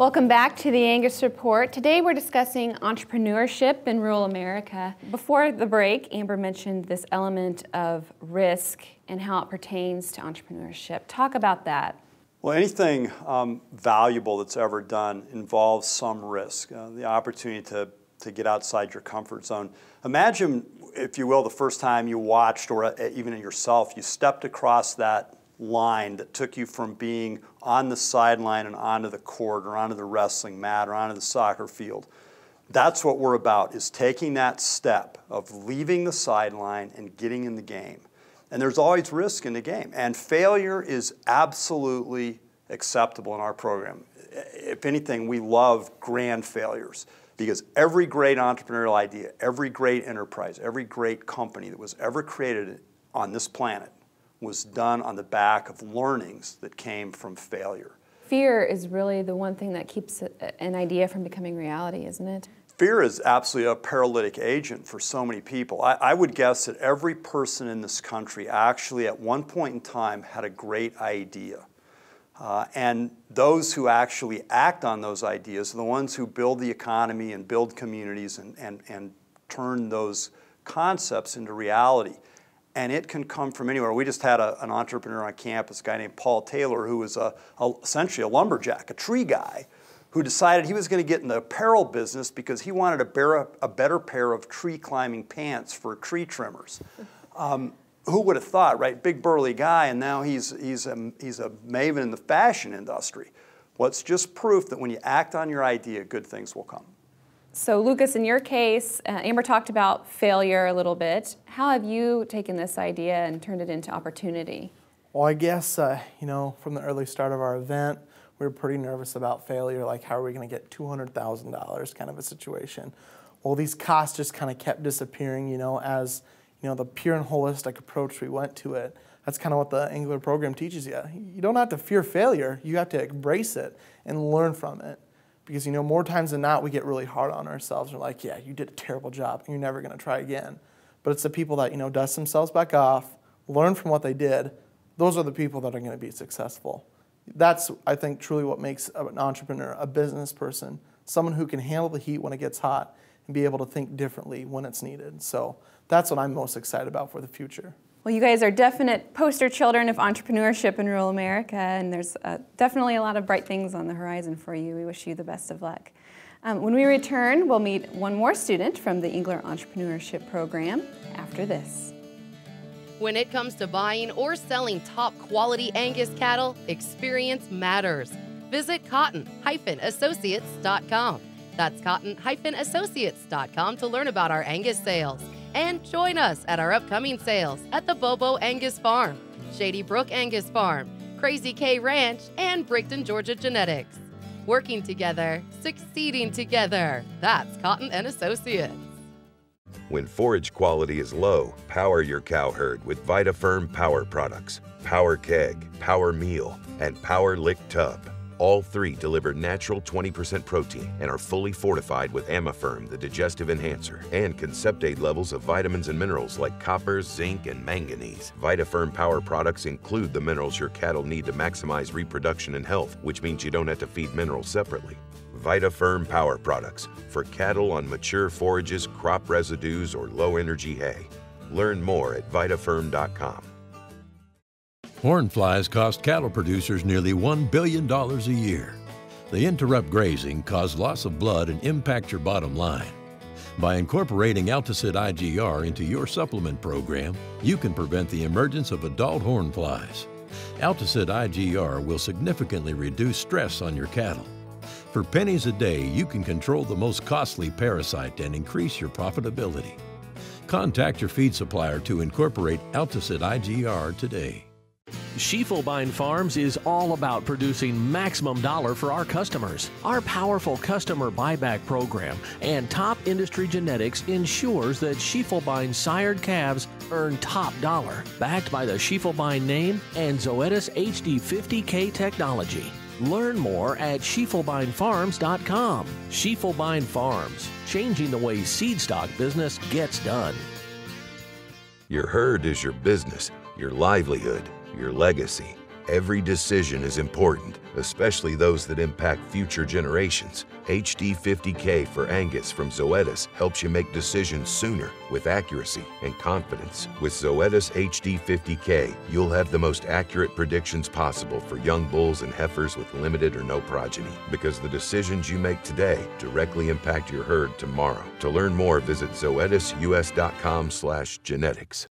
Welcome back to the Angus Report. Today we're discussing entrepreneurship in rural America. Before the break, Amber mentioned this element of risk and how it pertains to entrepreneurship. Talk about that. Well, anything um, valuable that's ever done involves some risk, uh, the opportunity to, to get outside your comfort zone. Imagine, if you will, the first time you watched, or uh, even yourself, you stepped across that line that took you from being on the sideline and onto the court or onto the wrestling mat or onto the soccer field. That's what we're about, is taking that step of leaving the sideline and getting in the game. And there's always risk in the game. And failure is absolutely acceptable in our program. If anything, we love grand failures because every great entrepreneurial idea, every great enterprise, every great company that was ever created on this planet was done on the back of learnings that came from failure. Fear is really the one thing that keeps an idea from becoming reality, isn't it? Fear is absolutely a paralytic agent for so many people. I, I, would guess that every person in this country actually, at one point in time, had a great idea. Uh, and those who actually act on those ideas are the ones who build the economy and build communities and, and, and turn those concepts into reality and it can come from anywhere. We just had a, an entrepreneur on campus, a guy named Paul Taylor, who was a, a, essentially a lumberjack, a tree guy, who decided he was going to get in the apparel business because he wanted a, a better pair of tree climbing pants for tree trimmers. Um, who would have thought, right? Big burly guy, and now he's, he's, a, he's a maven in the fashion industry. Well, it's just proof that when you act on your idea, good things will come. So, Lukas, in your case, uh, Amber talked about failure a little bit. How have you taken this idea and turned it into opportunity? Well, I guess, uh, you know, from the early start of our event, we were pretty nervous about failure, like how are we going to get $200,000 kind of a situation. Well, these costs just kind of kept disappearing, you know, as, you know, the pure and holistic approach we went to it. That's kind of what the Engler program teaches you. You don't have to fear failure, you have to embrace it and learn from it. Because you know, more times than not, we get really hard on ourselves. We're like, yeah, you did a terrible job, and you're never going to try again. But it's the people that you know dust themselves back off, learn from what they did. Those are the people that are going to be successful. That's, I think, truly what makes an entrepreneur, a business person, someone who can handle the heat when it gets hot and be able to think differently when it's needed. So that's what I'm most excited about for the future. Well, you guys are definite poster children of entrepreneurship in rural America, and there's uh, definitely a lot of bright things on the horizon for you. We wish you the best of luck. Um, when we return, we'll meet one more student from the Engler Entrepreneurship Program after this. When it comes to buying or selling top quality Angus cattle, experience matters. Visit cotton-associates.com. That's cotton-associates.com to learn about our Angus sales and join us at our upcoming sales at the Bobo Angus Farm, Shady Brook Angus Farm, Crazy K Ranch, and Brickton, Georgia Genetics. Working together, succeeding together. That's Cotton and Associates. When forage quality is low, power your cow herd with VitaFerm Power products. Power Keg, Power Meal, and Power Lick Tub. All three deliver natural 20% protein and are fully fortified with Amaferm, the digestive enhancer, and can septate levels of vitamins and minerals like copper, zinc, and manganese. VitaFerm Power products include the minerals your cattle need to maximize reproduction and health, which means you don't have to feed minerals separately. VitaFerm Power products for cattle on mature forages, crop residues, or low energy hay. Learn more at vitaferm.com. Horn flies cost cattle producers nearly $1 billion a year. They interrupt grazing, cause loss of blood, and impact your bottom line. By incorporating Altosid IGR into your supplement program, you can prevent the emergence of adult horn flies. Altosid IGR will significantly reduce stress on your cattle. For pennies a day, you can control the most costly parasite and increase your profitability. Contact your feed supplier to incorporate Altosid IGR today. Schiefelbein Farms is all about producing maximum dollar for our customers. Our powerful customer buyback program and top industry genetics ensures that Schiefelbein sired calves earn top dollar, backed by the Schiefelbein name and Zoetis HD50K technology. Learn more at schiefelbeinfarms.com. Schiefelbein Farms, changing the way seed stock business gets done. Your herd is your business, your livelihood your legacy. Every decision is important, especially those that impact future generations. HD50K for Angus from Zoetis helps you make decisions sooner with accuracy and confidence. With Zoetis HD50K, you'll have the most accurate predictions possible for young bulls and heifers with limited or no progeny because the decisions you make today directly impact your herd tomorrow. To learn more, visit zoetisus.com/genetics.